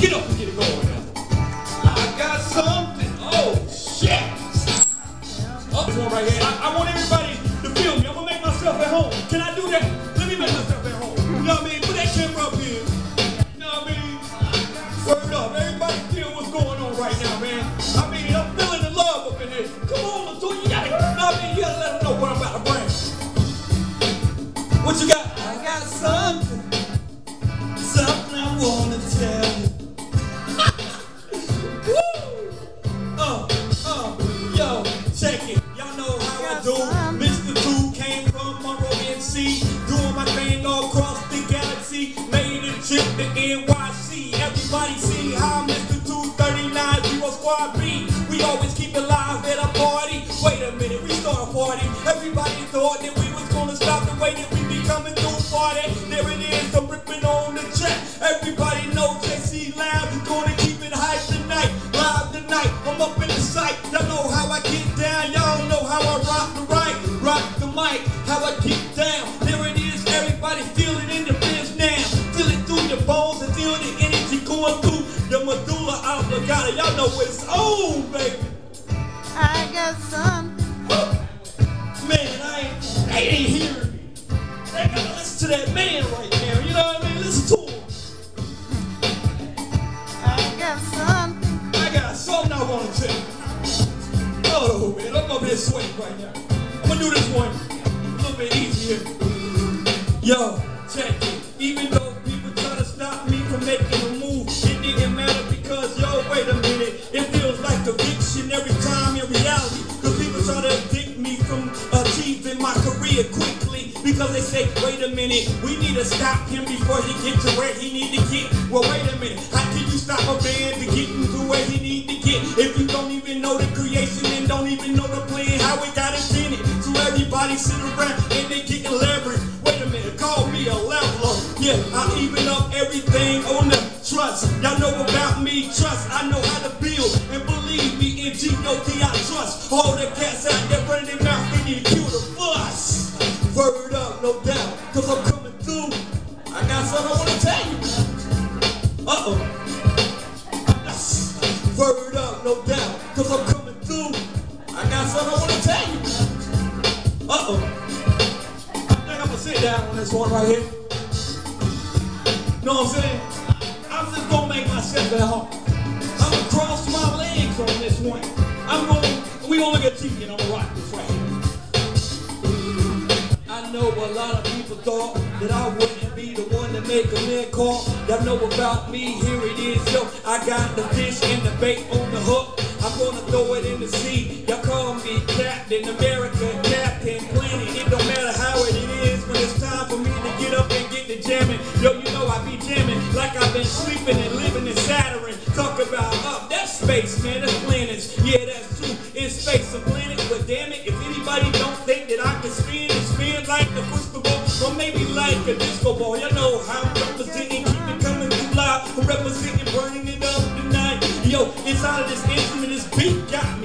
get up and get it going. I got something. Oh, shit. Oh, this one right here. I, I want everybody to feel me. I'm gonna make myself at home. Can I do that? Let me make myself at home. You know what I mean? Put that camera up here. To NYC. Everybody see how Mr. feel the energy going through your medulla oblongata. Y'all know it's on, baby. I got something, Man, I ain't, they ain't hearing me. They gotta listen to that man right now. You know what I mean? Listen to him. I got something, I got something I want to tell you. Oh, man, I'm over here sweating right now. I'm gonna do this one a little bit easier. Yo, making a move, it didn't matter because, yo, wait a minute. It feels like eviction every time in reality. Cause people try to evict me from achieving my career quickly. Because they say, wait a minute, we need to stop him before he get to where he need to get. Well, wait a minute, how can you stop a band to getting to where he need to get? If you don't even know the creation and don't even know the plan, how it got intended. So everybody sit around trust. Y'all know about me, trust. I know how to build. And believe me, in G-O-D, I trust. All the cats out there running their mouth, they need to kill the fuss. Word up, no doubt, cause I'm coming through. I got something I wanna tell you. Uh-oh. Word up, no doubt, cause I'm coming through. I got something I wanna tell you. Uh-oh. I think I'm gonna sit down on this one right here. Know what I'm saying? Make myself at home. I'm gonna cross my legs on this one. I'm gonna, we TV and I'm gonna rock this right here. I know a lot of people thought that I wouldn't be the one to make a man call. Y'all know about me, here it is, yo. I got the fish and the bait on the hook. I'm gonna throw it in the sea. Y'all call me Captain America, Captain Planet. It don't matter jamming like I've been sleeping and living in Saturn. Talk about up, that's space, man, that's planets. Yeah, that's true. It's space, a planet, but damn it, if anybody don't think that I can spin and spin like the crystal ball, or maybe like a disco ball, you know how I'm representing, keep it coming through loud. Representing, burning it up tonight. Yo, inside of this instrument, this beat got